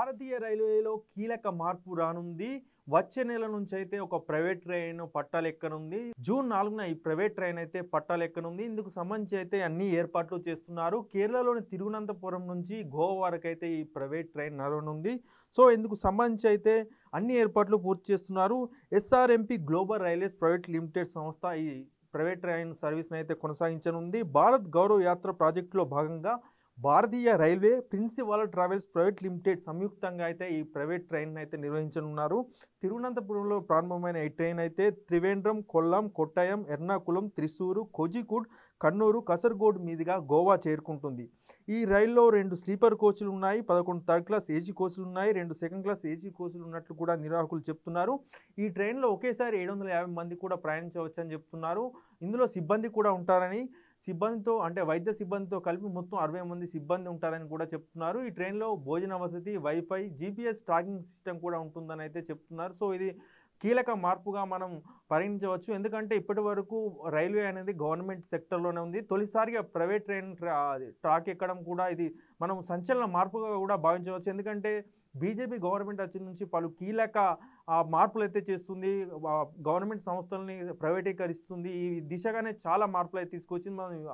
భారతీయ రైల్వేలో కీలక మార్పు రానుంది. వచ్చే నెల నుంచి అయితే ఒక ప్రైవేట్ ట్రైన్ పట్టాలెక్కనుంది. జూన్ నాలుగున ఈ ప్రైవేట్ ట్రైన్ అయితే పట్టాలెక్కనుంది. ఇందుకు సంబంధించి అయితే అన్ని ఏర్పాట్లు చేస్తున్నారు. కేరళలోని తిరువనంతపురం నుంచి గోవా వరకు అయితే ఈ ప్రైవేట్ ట్రైన్ నడవనుంది. సో ఇందుకు సంబంధించి అయితే అన్ని ఏర్పాట్లు పూర్తి చేస్తున్నారు. SRMP global railways private limited సంస్థ ఈ ప్రైవేట్ ట్రైన్ సర్వీస్ని అయితే కొనసాగించనుంది. భారత్ గౌరవ్ యాత్ర ప్రాజెక్టులో భాగంగా భారతీయ railway principal travels private limited సంయుక్తంగా అయితే ఈ ప్రైవేట్ ట్రైన్ అయితే నిర్వహించనున్నారు. తిరువనంతపురంలో ప్రారంభమైన ఈ ట్రైన్ అయితే త్రివేంద్రం కొల్లాం కొట్టాయం ఎర్నాకుళం త్రిశూరు కోజికోడ్ కన్నూరు కసర్గోడ్ మీదుగా గోవా చేరుకుంటుంది. ఈ రైల్లో రెండు స్లీపర్ కోచ్లు ఉన్నాయి పదకొండు థర్డ్ క్లాస్ ఏసీ కోచ్లు ఉన్నాయి రెండు సెకండ్ క్లాస్ ఏసీ కోచ్లు ఉన్నట్లు కూడా నిర్వాహకులు చెప్తున్నారు. ఈ ట్రైన్లో ఒకేసారి ఏడు వందల యాభై మంది కూడా ప్రయాణించవచ్చని చెప్తున్నారు. ఇందులో సిబ్బంది కూడా ఉంటారని సిబ్బందితో అంటే వైద్య సిబ్బందితో కలిపి మొత్తం అరవై మంది సిబ్బంది ఉంటారని కూడా చెప్తున్నారు. ఈ ట్రైన్లో భోజన వసతి వైఫై జీపీఎస్ ట్రాకింగ్ సిస్టమ్ కూడా ఉంటుందని అయితే చెప్తున్నారు. సో ఇది కీలక మార్పుగా మనం పరిగణించవచ్చు. ఎందుకంటే ఇప్పటి వరకు రైల్వే అనేది గవర్నమెంట్ సెక్టర్లోనే ఉంది. తొలిసారిగా ప్రైవేట్ ట్రైన్ ట్రా- ట్రాక్ ఎక్కడం కూడా ఇది మనం సంచలన మార్పుగా కూడా భావించవచ్చు. ఎందుకంటే బీజేపీ గవర్నమెంట్ వచ్చిన నుంచి పలు కీలక మార్పులు అయితే చేస్తుంది. గవర్నమెంట్ సంస్థలని ప్రైవేటీకరిస్తుంది. ఈ దిశగానే చాలా మార్పులు అయితే తీసుకొచ్చింది. మనం